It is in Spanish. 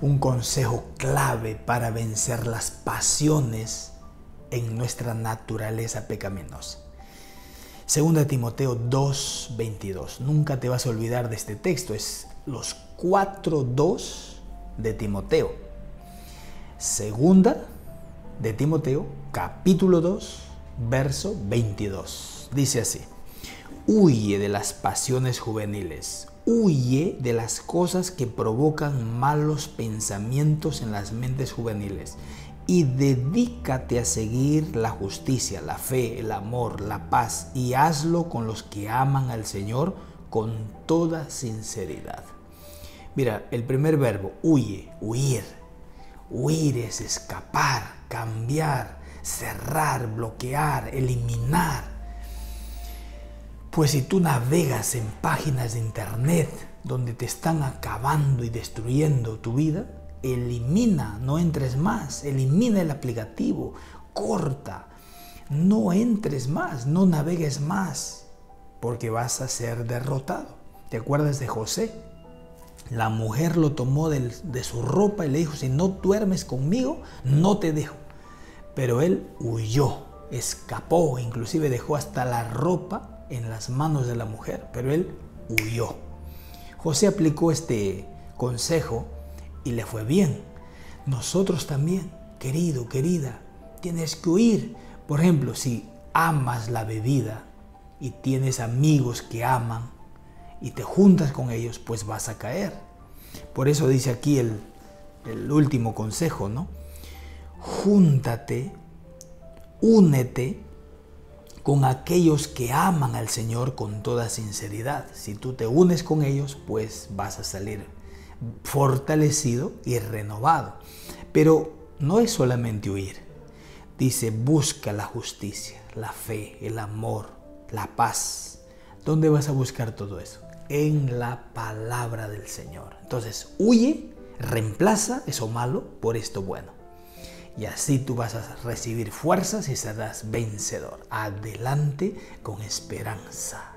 un consejo clave para vencer las pasiones en nuestra naturaleza pecaminosa. Segunda Timoteo 2:22. Nunca te vas a olvidar de este texto. Es los 4.2 de Timoteo. Segunda de Timoteo, capítulo 2, verso 22. Dice así. Huye de las pasiones juveniles. Huye de las cosas que provocan malos pensamientos en las mentes juveniles y dedícate a seguir la justicia, la fe, el amor, la paz y hazlo con los que aman al Señor con toda sinceridad. Mira, el primer verbo, huye, huir. Huir es escapar, cambiar, cerrar, bloquear, eliminar. Pues si tú navegas en páginas de internet donde te están acabando y destruyendo tu vida, elimina, no entres más, elimina el aplicativo, corta, no entres más, no navegues más, porque vas a ser derrotado. ¿Te acuerdas de José? La mujer lo tomó de, su ropa y le dijo, si no duermes conmigo, no te dejo. Pero él huyó, escapó, inclusive dejó hasta la ropa en las manos de la mujer, pero él huyó. José aplicó este consejo y le fue bien. Nosotros también, querido, querida, tienes que huir. Por ejemplo, si amas la bebida y tienes amigos que aman y te juntas con ellos, pues vas a caer. Por eso dice aquí el, el último consejo, ¿no? Júntate, únete con aquellos que aman al Señor con toda sinceridad. Si tú te unes con ellos, pues vas a salir fortalecido y renovado. Pero no es solamente huir. Dice, busca la justicia, la fe, el amor, la paz. ¿Dónde vas a buscar todo eso? En la palabra del Señor. Entonces, huye, reemplaza eso malo por esto bueno. Y así tú vas a recibir fuerzas y serás vencedor. Adelante con esperanza.